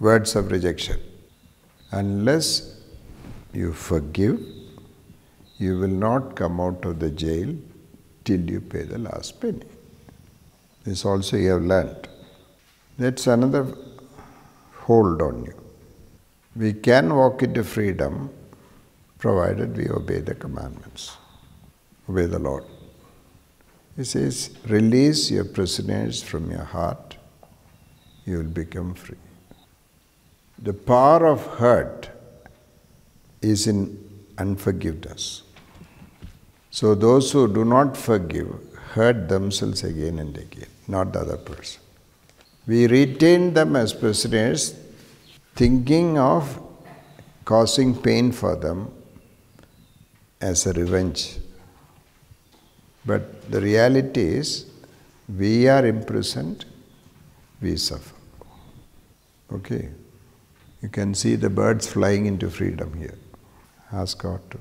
words of rejection. Unless you forgive, you will not come out of the jail till you pay the last penny. This also you have learnt. That's another hold on you. We can walk into freedom provided we obey the commandments, obey the Lord. He says, release your prisoners from your heart, you will become free. The power of hurt is in unforgiveness. So those who do not forgive hurt themselves again and again, not the other person. We retain them as prisoners, thinking of causing pain for them as a revenge. But the reality is, we are imprisoned, we suffer. Okay? You can see the birds flying into freedom here. Ask God to.